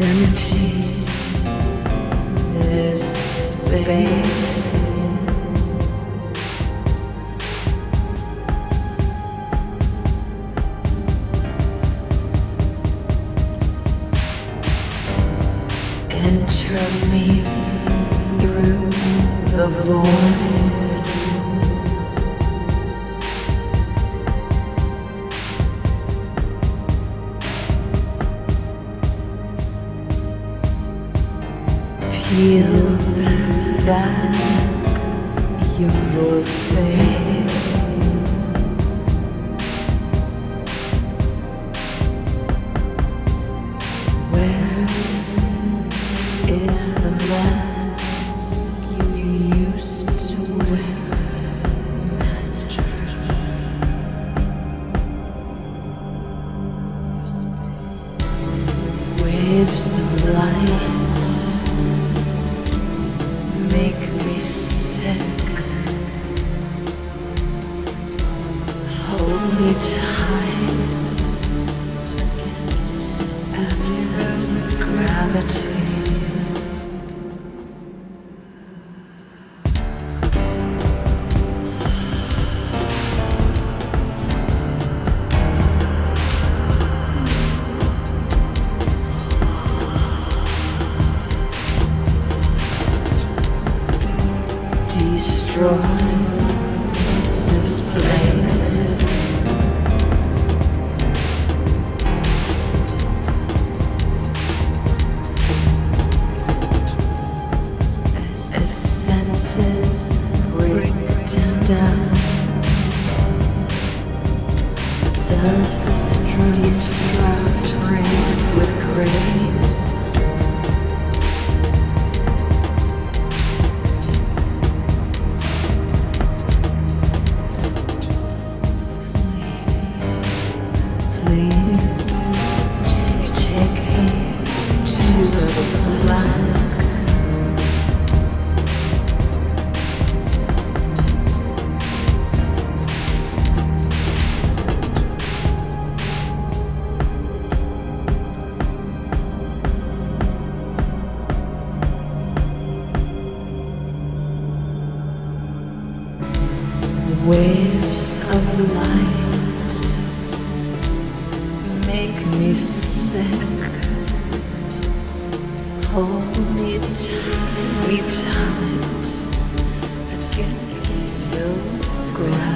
empty this space. Enter me through the void. Peel back your face. Where is the mask you used to wear? Waves of light make me sick. Hold me tight of gravity. Destroy this place. As senses break down, self-destruct Waves of light make me sick. Hold me three times against your gravity.